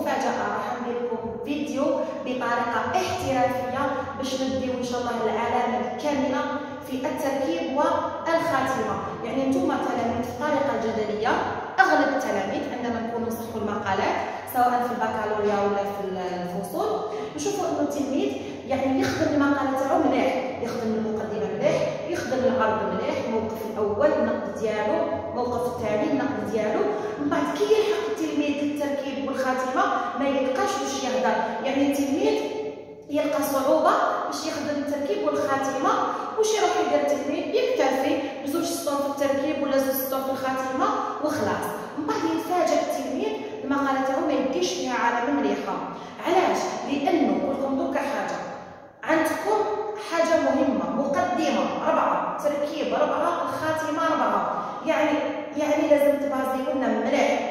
مفاجأة راح ندير لكم فيديو بطريقة احترافية باش نديو إن شاء الله العلامه الكامله في التركيب والخاتمة. يعني أنتم تلاميذ في الطريقة الجدلية أغلب التلاميذ عندما نكونوا نصحوا المقالات سواء في البكالوريا ولا في الفصول نشوفوا إنه التلميذ يعني يخدم المقاله تاعو مليح يخدم المقدمة مليح يخدم العرض مليح الموقف الأول النقد ديالو الموقف الثاني النقد ديالو. من بعد كي يلحق التلميذ للتركيب والخاتمة ما يلقاش واش يهضر. يعني التلميذ يلقى صعوبة باش يخدم التركيب والخاتمة. واش يروح يدير التلميذ؟ يكتفي بزوج سطور في التركيب ولا زوج سطور في الخاتمة وخلاص. من بعد يتفاجئ التلميذ المقاله تاعو ما يديش فيها علامه مليحة. علاش؟ لأنه نقول لكم دوكا حاجة. عندكم حاجة مهمة مقدمة ربعة تركيب ربعة الخاتمة ربعة. يعني يعني لازم تبازيو لنا مليح.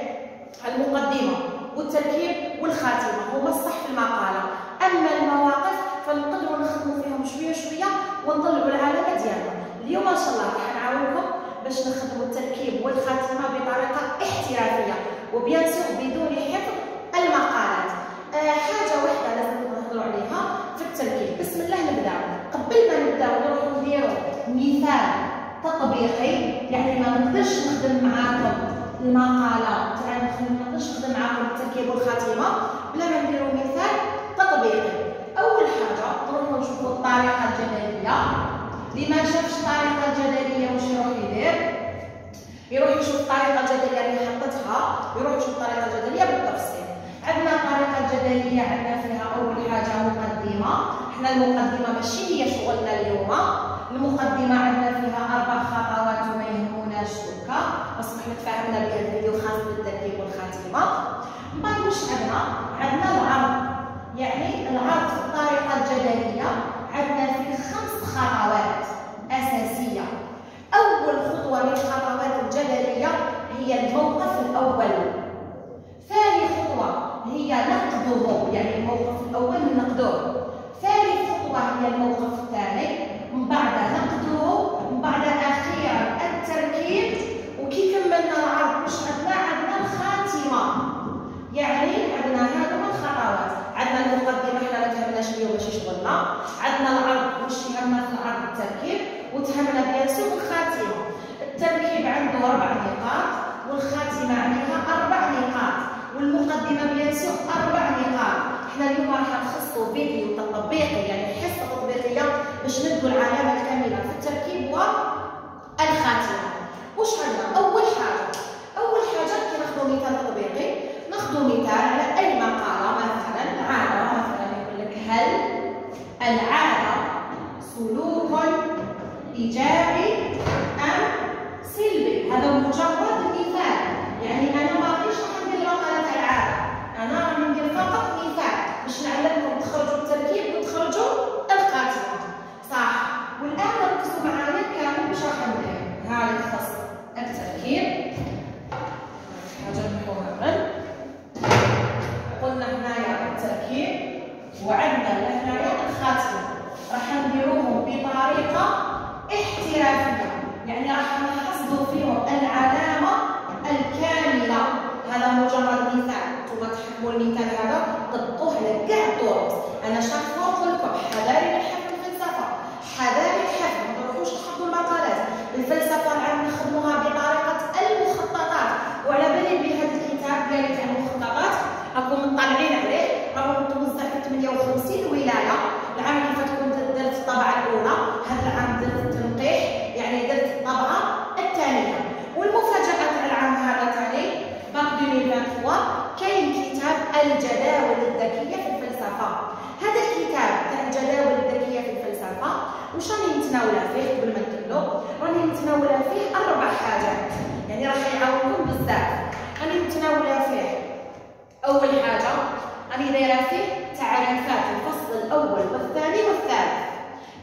المقدمة والتركيب والخاتمة هما الصح في المقالة. أما المواقف فنقدروا نخدموا فيهم شوية شوية ونطلعوا العلامه ديالنا. اليوم إن شاء الله راح نعاونكم باش نخدموا التركيب والخاتمة بطريقة احترافية وبيان سور بدون حفظ المقالات. آه حاجة واحدة لازم نهضروا عليها في التركيب. بسم الله نبداو قبل ما نبداو نروحوا نديروا مثال تطبيقي. يعني ما نقدرش نخدم معاكم. المقاله تاع ما نقدرش نخدم معاكم التركيب والخاتمة. بلا ما نديروا مثال تطبيقي أول حاجة نروحوا نشوفوا الطريقة الجدلية. اللي ما شافش الطريقة الجدلية واش يروح يدير؟ يروح يشوف الطريقة الجدلية اللي حطتها يروح يشوف الطريقة الجدلية بالتفصيل. عندنا الطريقة الجدليه عندنا فيها أول حاجة مقدمة. إحنا المقدمة ماشي هي شغلنا اليوم. المقدمة عندنا فيها أربع خطوات وما يهموناش دوكا إحنا تفاهمنا بها الفيديو خاص بالتركيب والخاتمة. من بعد واش عندنا عندنا العرض. يعني العرض في الطريقة الجدلية عندنا فيه خمس خطوات أساسية. أول خطوة من الخطوات الجدلية هي الموقف الأول. ثاني خطوة هي نقده. يعني الموقف الأول نقدوه ثالث خطوة هي الموقف الثاني. من بعد نقده من بعد أخيرا التركيب وكي كملنا العرض واش عندنا عندنا الخاتمة. يعني عندنا هذو الخطوات. عندنا المقدمة حنا ما تهمناش اليوم ماشي شغلنا عندنا العرض واش يهمنا في العرض التركيب وتهمنا بيان سور الخاتمة. التركيب عنده أربع نقاط والخاتمة عليها أربع نقاط والمقدمة bien sûr أربع نقاط. حنا اليوم راح نخصصوا فيديو تطبيقي يعني حصة تطبيقية باش ندوا العلامه الكامله في التركيب والخاتمه واش عندنا أول حاجة. أول حاجة كي ناخذوا مثال تطبيقي ناخذوا مثال على أي مقالة مثلا عادة مثلا يقول لك هل العادة سلوك ايجابي ام سلبي هذا مجرد مثال يعني أنا ما رانيش راح ندير مقاله تاع العاده أنا راح ندير فقط مثال باش نعلمكم تخرجوا التركيب وتخرجوا الخاتمه صح والان ركزوا معايا كامل باش راح ندير هذا يخص التركيب حاجة مهمه قلنا هنايا التركيب وعندنا لهنايا الخاتمه راح نديروهم بطريقه احترافيه يعني راح نحصدوا فيهم العلامه الكامله هذا مجرد مثال أنتم تحكموا المثال هذا طبقوه على كاع الدروس أنا شاف نقول لكم حذاري من حفظ الفلسفه حذاري الحفظ ما تروحوش تحفظوا المقالات الفلسفه العام نخدموها بطريقه المخططات وعلى بالي بهذا ديالي تاع المخططات راكم مطلعين عليه. راهو متوزع في 58 ولاية. العام اللي فات كنت درت الطبعه الأولى. هذا العام درت التنقيح يعني درت الطبعه الثانية. والمفاجأة تاع العام هذا ثاني باك 2023 كاين كتاب الجداول الذكية في الفلسفة. هذا الكتاب تاع الجداول الذكية في الفلسفة واش راني نتناوله فيه قبل ما نكملو؟ راني نتناوله فيه أربع حاجات. يعني راح يعاونكم بزاف. راني نتناوله فيه أول حاجة راني دايره فيه تعريفات الفصل الأول والثاني والثالث.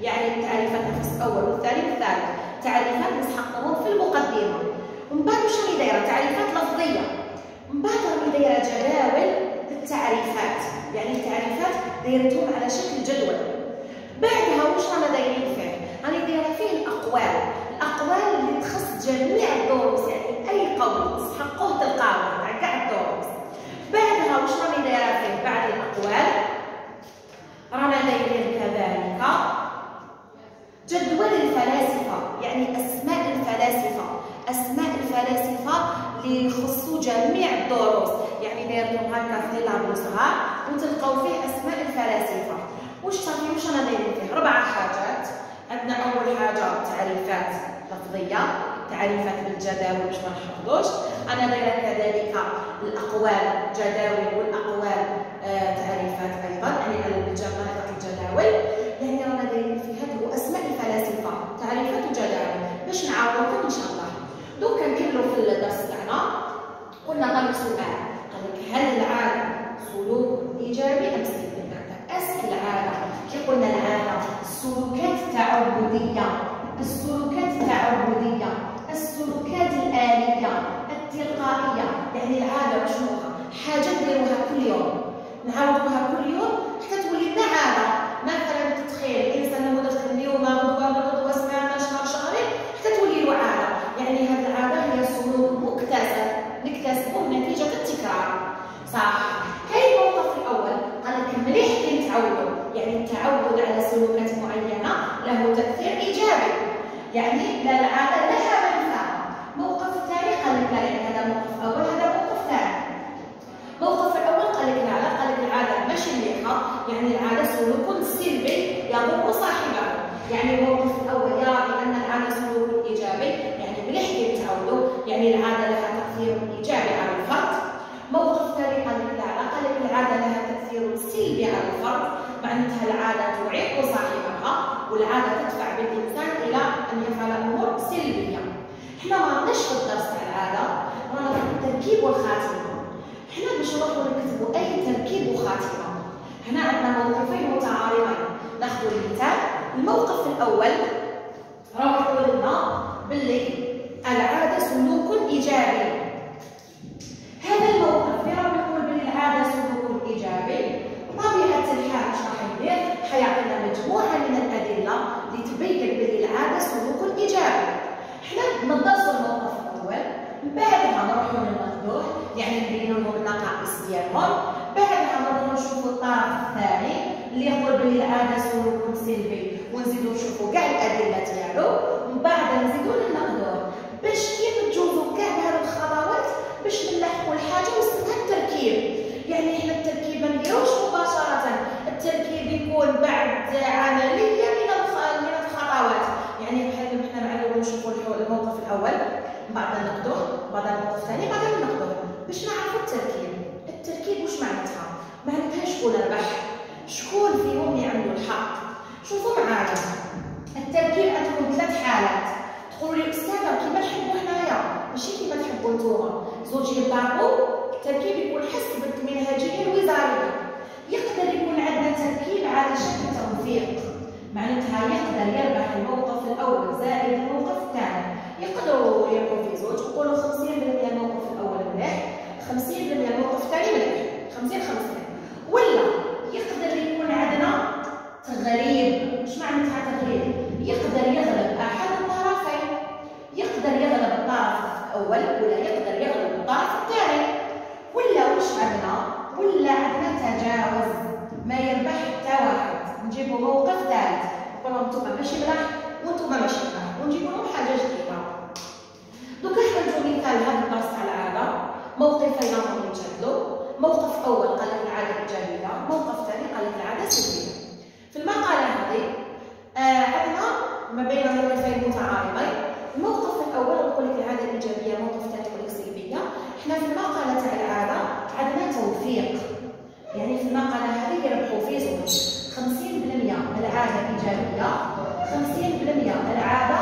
يعني تعريفات الفصل الأول والثاني والثالث. تعريفات نسحقهم في المقدمة. ومن بعد واش راني دايره تعريفات لفظية. من بعد راني دايره جداول التعريفات. يعني التعريفات دايرتهم على شكل جدول. بعدها واش رانا دايرين فيه راني دايره فيه الاقوال الأقوال اللي تخص جميع الدروس يعني أي قول تستحقوه تلقاوه تاع كاع الدروس. بعدها واش راني دايرة فيه؟ بعد الأقوال. رانا دايرين كذلك جدول الفلاسفة يعني أسماء الفلاسفة. أسماء الفلاسفة اللي يخصوا جميع الدروس. يعني دايرتهم هكا في لابو صغار وتلقاو فيه أسماء الفلاسفة. واش صافي؟ واش أنا دايرين فيه؟ ربع حاجات عندنا اول حاجة تعريفات لفظية تعريفات بالجداول باش ما نحفظوش أنا دايره كذلك الأقوال جداول والأقوال آه تعريفات أيضا. يعني بالجماعه الجداول. يعني رانا دايرين في هذا أسماء الفلاسفة تعريفات وجداول. باش نعاونكم إن شاء الله. دوكا نكملوا في الدرس تاعنا. قلنا قال سؤال. قال لك هل العادة سلوك إيجابي أم سلبي est-ce que العاده كي قلنا العاده السلوكات التعوديه السلوكات التعوديه السلوكات الآلية التلقائية يعني العادة شنو حاجة نديروها كل يوم نعاودوها كل يوم حتى تولي لنا عادة مثلا تتخيل الإنسان لو درت اليوم غدوة غدوة سمعنا شهر شهرين حتى تولي له عادة يعني هذه العادة هي سلوك مكتسب نكتسبه نتيجة التكرار صح كاين الموقف الأول قال لك مليح كي نتعودوا يعني التعود على سلوكات معينة له تأثير إيجابي يعني لا العادة لها موقف ثاني قال لك يعني هذا موقف اول هذا موقف ثاني الموقف الأول قال لك لا قال لك العاده ماشي مليحه يعني العاده سلوك سلبي يضر صاحبه يعني الموقف الأول يرى بان العاده سلوك ايجابي يعني مليح كيف تعودوا يعني العاده لها تاثير ايجابي على الفرد موقف ثاني قال لك لا قال لك العاده لها سلبي على معناتها العاده تعيق صاحبها والعادة تدفع بالإنسان إلى أن يفعل أمور سلبية. إحنا ما راناش في الدرس تاع العاده رانا في التركيب والخاتمه إحنا باش نروحوا نكتبوا أي تركيب وخاتمة. هنا عندنا موقفين متعارضين. ناخذ المثال. الموقف الأول راهو يقول لنا باللي العادة سلوك إيجابي هذا الموقف اللي راهو يقول باللي العاده سلوك ايجابي طبيعه يدير حيعطينا مجموعة من الأدلة اللي تبين باللي العادة سلوك ايجابي حنا نضرسوا الموقف الأول من بعدها نروحوا للمفتوح يعني نبينوا لهم النقائص ديالهم بعدها نروحوا نشوفوا الطرف الثاني اللي يقول بلي العادة سلوك سلبي ونزيدوا نشوفوا كاع الأدلة ديالو. ومن بعد نزيدوا للمقدور باش كيف تجوزوا كاع هذه الخطوات باش نلحقوا الحاجة واسمها التركيب. يعني حنا التركيب ما نديروش مباشرة. التركيب يكون بعد عملية من من الخطوات. يعني بحال حنا معلومه نشوفوا الموقف الأول. بعد نقدوه بعد الموقف الثاني بعد نقدوه باش نعرفوا التركيب التركيب واش معناتها؟ معناتها شكون ربح. شكون فيهم اللي عنده الحق؟ شوفوا معايا. التركيب عندكم ثلاث حالات. تقولوا لي أستاذة كيما نحبوا حنايا. ماشي كيما تحبوا نتوما. زوج يضربوا التركيب يكون حسب المنهجيه الوزارية يقدر يكون عندنا تركيب على شكل توفيق معناتها يقدر يربح الموقف الأول زائد الموقف الثاني. يقدروا يربحوا في زوج نقولوا 50% الموقف الأول مليح 50% الموقف الثاني مليح. 50 50 ولا يقدر يكون عندنا تغريب. اش معناتها تغريب؟ يقدر يغلب أحد الطرفين يقدر يغلب الطرف الأول ولا يقدر يغلب الطرف الثاني. ولا واش عندنا؟ ولا عندنا تجاوز ما يربح حتى واحد. نجيبوا موقف ثالث نقول لهم أنتم ماشي ملاح وأنتم ماشي ملاح ونجيبوا لهم حاجة جديدة. دوكا حنا نجيو مثال هذا الدرس تاع العاده موقفين راهم يتشكلوا موقف اول قال لك العاده ايجابيه موقف ثاني قال لك العاده سلبيه في المقاله هذه آه عندنا ما بين موقفين متعارضين الموقف الأول نقول لك العاده الايجابيه موقف ثاني يقول لك سلبيه إحنا في المقاله تاع العاده عندنا توفيق يعني في المقاله هذه يربحوا في زوج 50% العادة إيجابية 50% العادة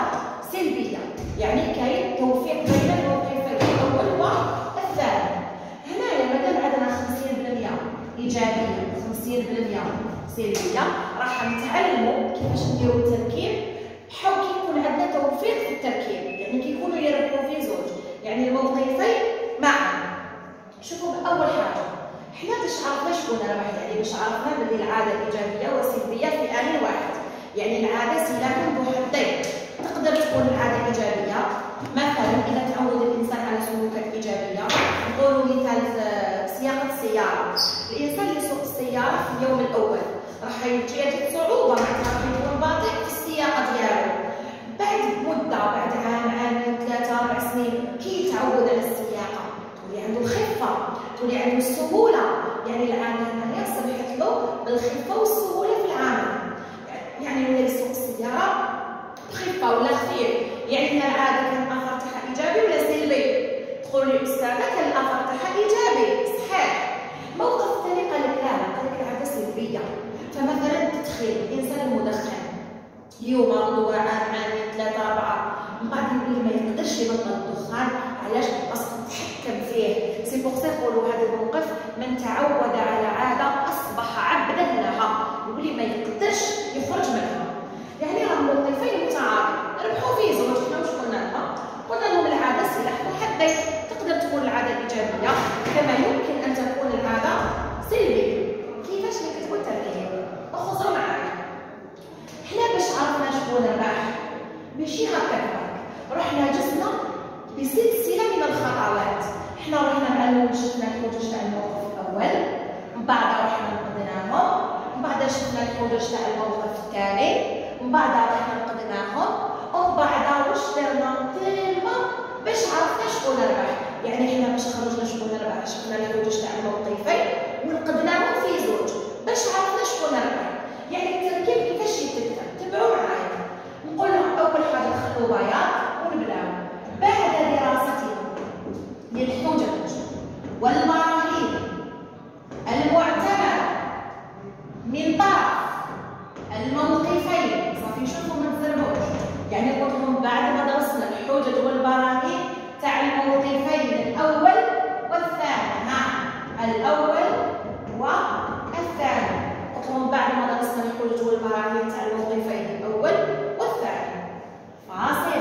سلبية يعني كاين توفيق بين الموقفين الأول والثاني هنايا مادام عندنا 50% إيجابية و50% سلبية راح كيفاش نديروا التركيب بحال كيكون عندنا توفيق في التركيب يعني كيكونوا يربحوا في زوج. يعني الموقفين معا شوفوا أول حاجة حنا باش عرفنا شكون ربح يعني باش عرفنا بلي العادة ايجابيه وسلبيه في آن واحد. يعني العادة سلاح ذو حدين تقدر تكون العادة إيجابية مثلا إذا تعود الإنسان على سلوكات إيجابية نقولوا مثال سياقه السيارة. الإنسان اللي يسوق السيارة في اليوم الأول راح يجي صعوبة معناتها راح يكون بطيء في السياقه ديالو بعد مده بعد عام عامين ثلاثة أربع سنين كي يتعود على السياقه تولي عنده الخفه تولي عنده السهوله يعني العاده هنايا سمحت له بالخفه والسهوله في العمل يعني ولا يسوق السياره بخفه ولا خفيف يعني هنا العاده كان الاثر تاعها ايجابي ولا سلبي تقول لي استاذه كان الاثر تاعها ايجابي صحيح موقف الثاني قال لك لا قال لك العاده سلبيه فمثلا التدخين الانسان المدخن اليوم غدوه عام عامين ثلاثة اربعه بعد يقول ما يقدرش يبطل الدخان علاش؟ أصلا تحكم فيه. c'est pour ça يقولوا هذا الموقف من تعود على عاده أصبح عبدا لها. يقول لي ما يقدرش يخرج منها. يعني راه موقفين متعارض ربحوا فيه زوج حنا واش قلنا لها قلنا لهم العادة سلاح ذو تقدر تكون العادة ايجابيه كما يمكن أن تكون العادة سلبية. كيفاش نكتبوا التركيب أخذوا معايا. حنا باش عرفنا شكون الراح. ماشي هكاك رحنا جسنا بسلسله من الخطوات. حنا رحنا الأول شفنا الحجج تاع الموقف الأول. من بعد رحنا نقدناهم من بعد شفنا الحجج تاع الموقف الثاني. من بعد رحنا نقدناهم ومن بعد واش درنا تما باش عرفنا شكون ربح. يعني حنا باش خرجنا شكون ربح. شفنا الحجج تاع الموقفين. ونقدناهم في زوج. باش عرفنا شكون ربح. يعني التركيب كيفاش يتكتب. تبعوا معايا. نقول أول حاجة نخلو بياض. ونبداو بعد دراستنا للحجج والمراحيل المعتمده من طرف الموقفين. صافي شوفوا ما تزربوش يعني قلت لكم بعد ما درسنا الحجج والبراهين تاع الموقفين الأول والثاني ها الأول والثاني قلت لهم بعد ما درسنا الحجج والبراهين تاع الموقفين الأول والثاني فاصل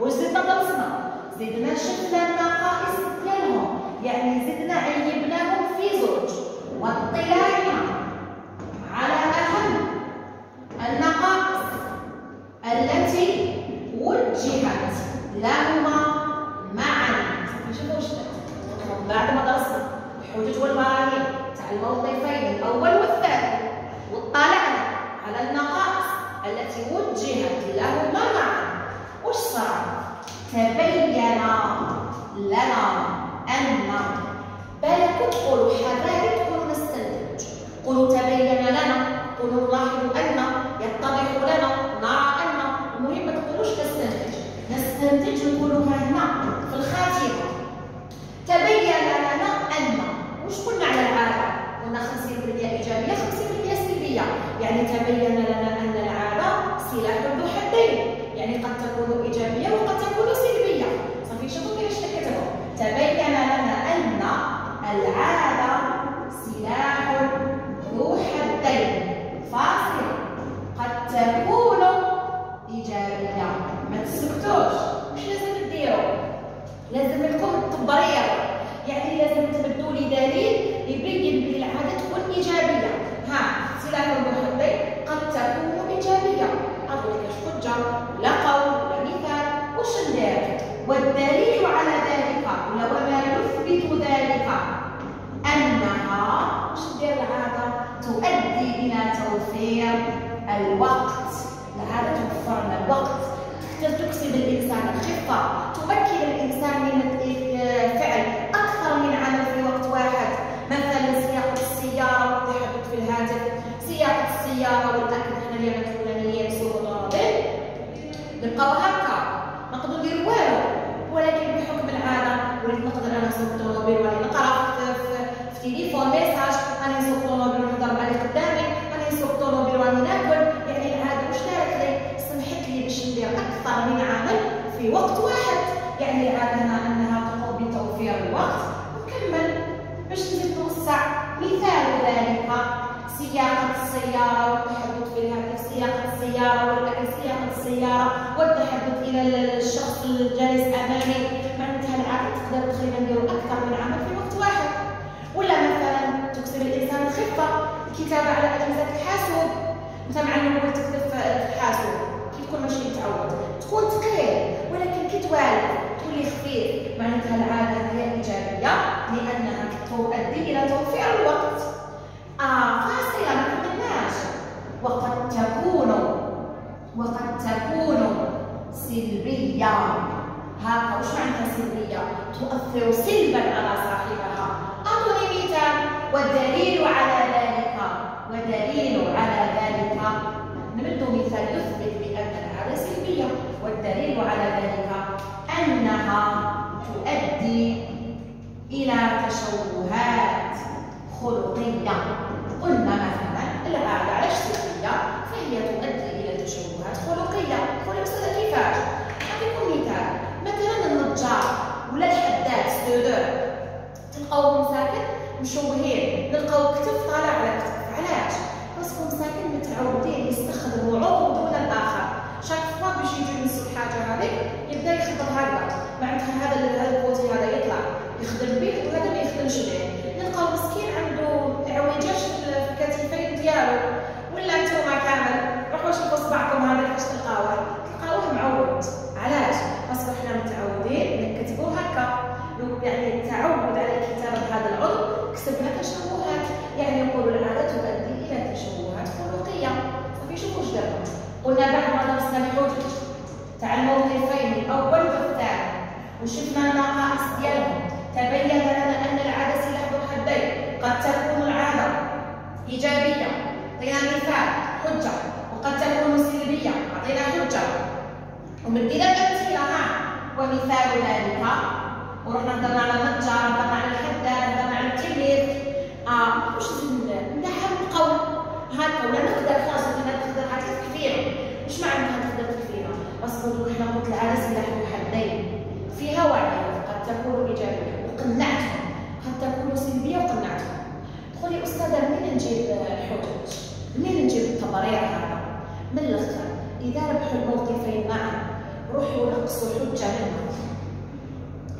واش زدنا درسنا زدنا شفنا النقائص ديالهم يعني زدنا عيبناهم في زوج واطلاعنا على اهم النقائص التي وجهت لهما معا شوفوا واش بعد ما درسنا الحجج والبراهين تاع الموقفين الأول والثاني واطلعنا على النقائص التي وجهت لهما معا واش صار؟ تبين لنا أن بالكم تقولوا حذاري تقولوا نستنتج قولوا تبين لنا. قولوا نلاحظ أن يتضح لنا نرى أن المهم ما تقولوش نستنتج نستنتج نقولوها هنا في الخاتمة. تبين لنا أن وش قلنا على العاده قلنا 50% إيجابية 50% سلبية. يعني تبين لنا أن سلاح ذو حدين يعني قد تكون إيجابية وقد تكون سلبية. صافي شوفوا كيفاش نكتبوا تبين لنا أن العادة سلاح ذو حدين فاصل. قد تكون إيجابية. ما تسكتوش. واش لازم ديروا لازم لكم التبرير يعني لازم تبدوا لي دليل يبين بلي العادة تكون إيجابية. ها سلاح ذو حدين قد تكون ايجابيه أقول لك حجه لا قول لا مثال واش ندير والدليل على ذلك وما يثبت ذلك انها واش دير العاده تؤدي إلى توفير الوقت العاده توفر لنا الوقت تكسب الانسان الخفه تمكن الانسان من فعل أكثر من عمل في وقت واحد مثلا سياقه السياره والتحدث في الهاتف سياقه السياره والاكل إحنا اليوم الفلانية نسوق طوموبيل نبقاو هكا نقدروا نديروا والو ولكن بحكم العاده وليت نقدر أنا نسوق طوموبيل ولا نقرا في, تليفون ميساج أنا نسوق طوموبيل ونهضر مع اللي قدامي أنا نسوق طوموبيل وراني ناكل. يعني العاده واش دارت لي سمحت لي باش ندير أكثر من عمل في وقت واحد. يعني العاده أنها تقوم بتوفير الوقت. وكمل. باش نزيد نوسع مثال ذلك. سياقة السيارة والتحدث في الهاتف سياقة السيارة والأكل سياقة السيارة والتحدث إلى الشخص الجالس أمامي. معناتها العادة تقدر تقريبا نديرو أكثر من عمل في وقت واحد. ولا مثلا الكتابة على أجهزة الحاسوب. انت معلم بغيت تكتب في الحاسوب كي تكون ماشي متعود تكون ثقيل ولكن كي توالد تولي خفيف. معناتها العاده هي إيجابية؟ لأنها تؤدي إلى توفير الوقت. وقد تكون وقد تكون سلبيه هكا وش معناتها سلبيه تؤثر سلبا على صاحبها اعطوني مثال والدليل على ذلك ودليل على ذلك نمد مثال يثبت بان العاده سلبيه والدليل على ذلك انها تؤدي إلى تشوهات مثلا سلبيه فهي تؤدي إلى تشوهات خلقية. قولي أستاذة كيفاش نعطيكم مثال. مثلا النجار ولا الحداد ستودر تلقاوهم ساكن مشوهين. نلقاو كتف طالع على كتف. علاش؟ parce que ساكن متعودين يستخدموا عضو دون الآخر. chaque fois باش يجي يمسوا الحاجة هذيك يبدأ يخدم هكذا. معناتها هذا ال côté هذا يطلع. يخدم به وهذا ما يخدمش به. نلقاو مسكين عنده عويجات في الكتفين ديالو. كامل روحوا شوفوا صبعكم هذا كيفاش تلقاوه. تلقاوه معود. علاش؟ parce que حنا متعودين نكتبوا هكا يعني التعود على كتابه هذا العضو كسبنا تشوهات يعني يقول العادة تؤدي إلى تشوهات خلقيه صافي شوفوا واش دابا قلنا بعد ما درسنا الحدود تاع الموقفين الأول والثاني وشفنا النقائص ديالهم تبين لنا أن العادة سلاح ذو حدين. قد تكون العادة إيجابية عطينا مثال. حجة وقد تكون سلبيه أعطينا حجة. ومدينا الامثله ها ومثال ذلك. ورحنا هضرنا على النجار هضرنا على الحداد هضرنا على التلميذ آه واش ندحر القول هكا ولا نقدر خلاص أنا نقدر هكا تكفينا واش معنى تقدر تكفينا؟ بس برضو حنا قلت العاده سلاح حدين. فيها وعي قد تكون إيجابية. وقنعتهم قد تكون سلبيه وقنعتهم تقولي أستاذة منين نجيب الحجج منين نجيب التبرير هذا؟ من الآخر اذا ربحوا الموقفين معا روحوا نقصوا حجة منهم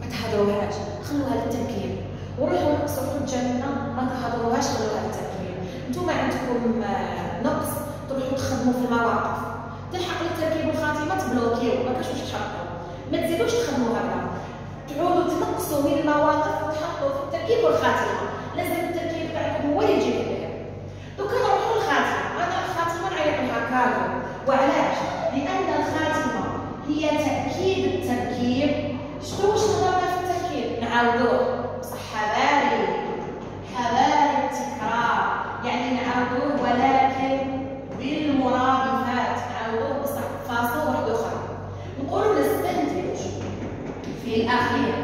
ما تحضروهاش خلوها للتنكير وروحوا نقصوا حجة منها ما تحضروهاش خلوها للتنكير أنتم عندكم نقص. تروحوا تخدموا في المواقف. تلحق للتركيب والخاتمة تبلوكيو. ما كاش واش ما تزيدوش تخدموا هكذا. تعودوا تنقصوا من المواقف وتحطوا في التركيب والخاتمة. لازم التركيب تاعكم هو اللي يجيب البيع دوكا نروحوا للخاتمه أنا الخاتمه نعيط لها كامل وعلاش لأن الخاتمه هي تأكيد التركيب شنو واش نهضرنا في التركيب نعاودوه بصح حذاري حذاري التكرار يعني نعاودوه ولكن بالمرادفات نعاودوه بصح فاصل واحد اخر نقولوا نستنتج في الاخير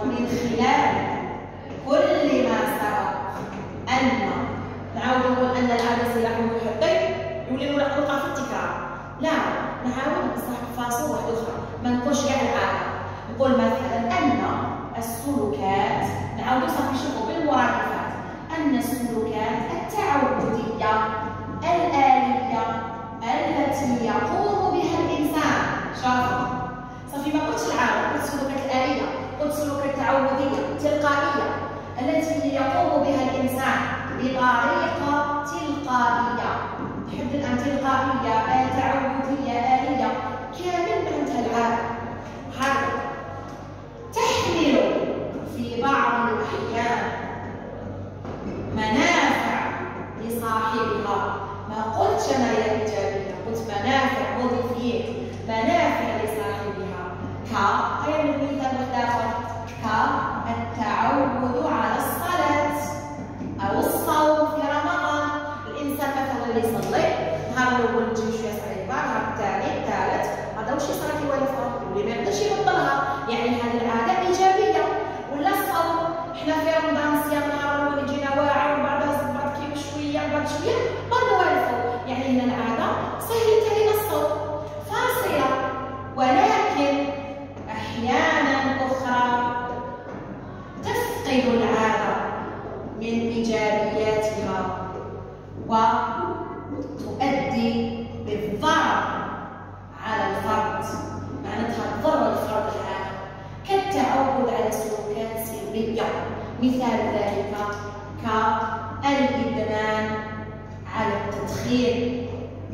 ومن خلال كل ما سبق ان نعاود نقول ان العاده سلاح ذو حدين يولي نوقع في التكرار لا نعاود بصح فاصل واحد أخرى ما نقولش كاع العاده نقول مثلا ان السلوكات نعاود صافي شوفوا بالمرادفات ان السلوكات التعوديه الاليه التي يقوم بها الانسان شافوا صافي ما قلتش العاده قلت السلوكات الآلية قلت السلوكات التعودية التلقائيه التي يقوم بها الإنسان بطريقة تلقائية. تحب الآن تلقائية تعودية آلية. كامل عندها العاده هذا تحمل في بعض الأحيان منافع لصاحبها. ما قلتش أنا يا إيجابية قلت منافع وظيفيه منافع ك. مثال مختلف ك. التعود على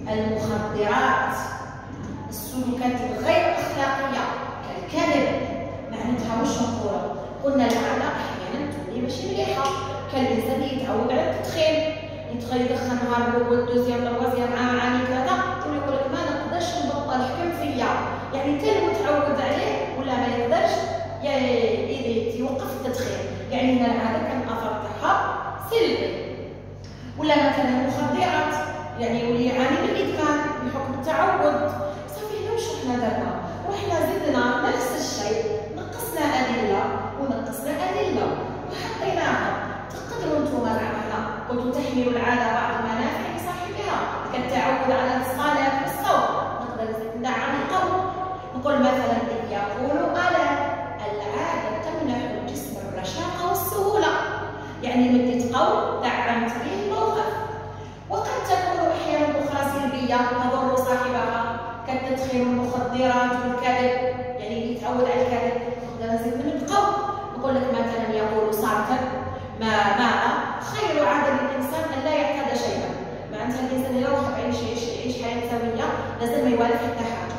المخدرات. السلوكات الغير أخلاقية. كالكذب. معناتها واش نقولوا قلنا العاده أحيانا تولي ماشي مليحه كالانسان يتعود على التدخين. يدخل يدخن نهار الأول دوزيام تروازيام عام عامين ثلاثة تولي يقول لك ما نقدرش نبطل حكم فيا يعني انت متعود عليه ولا ما يقدرش يوقف التدخين. يعني العادة كان الاثر تاعها سلبي ولا مثلا المخدرات. يعني يولي يعاني من بحكم التعود. صافي هنا واش حنا درنا وحنا زدنا نفس الشيء نقصنا أدلة ونقصنا أدلة وحطيناها. تقدروا أنتم زعما قلتوا تحمل العاده بعض المنافع لصاحبها كالتعود على الصلاه والصوم نقدر ندعم القول نقول مثلا اذ يقول الا العاده تمنح الجسم الرشاقه والسهوله يعني مديت قول دعمت به الموقف وقد تكون أحيانا أخرى سلبيه تضر صاحبها كالتدخين المخدرات والكذب يعني يتعود على الكذب نقدر نزيد من القول نقول لك مثلا يقول صارتا ما ماذا خير عاده للانسان ان لا يعتاد شيئا معناتها الانسان اذا واحد يعيش يعيش حياه سويه لازم ما يوالف حتى حاجة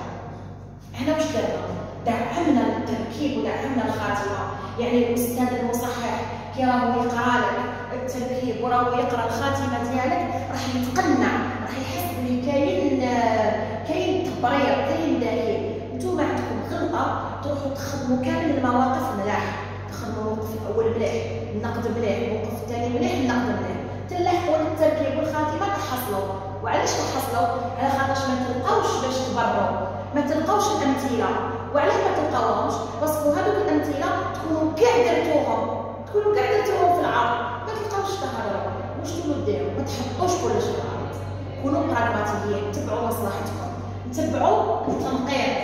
إحنا واش درنا دعمنا التركيب ودعمنا الخاتمه يعني الاستاذ المصحح كي راهو يقرا لك التركيب وراهو يقرا الخاتمه ديالك راح يتقنع راح يحس بلي كاين كاين تبرير كاين دليل. نتوما عندكم غلطه تروحوا تخدموا كامل المواقف ملاح. تخدموا الموقف الأول مليح النقد مليح الموقف الثاني مليح النقد مليح تلحقوا التركيب والخاتمة تحصلوا. وعلاش تحصلوا؟ على خاطرش ما تلقاوش باش تبرروا. ما تلقاوش الأمثلة. وعلاش ما تلقاوهمش؟ باسكو هذوك الأمثلة تكونوا كاع درتوهم. تكونوا كاع درتوهم في العرض. ما تلقاوش تهضروا تكونوا ديروا ما تحطوش في العرض كونوا براغماتيين تبعوا مصلحتكم. تبعوا التنقيط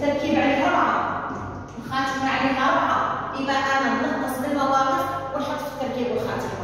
تركيب عليها ربعه الخاتمه عليها ربعه يبقى أنا نقص بالمواقف ونحط في التركيب والخاتمه